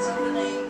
Something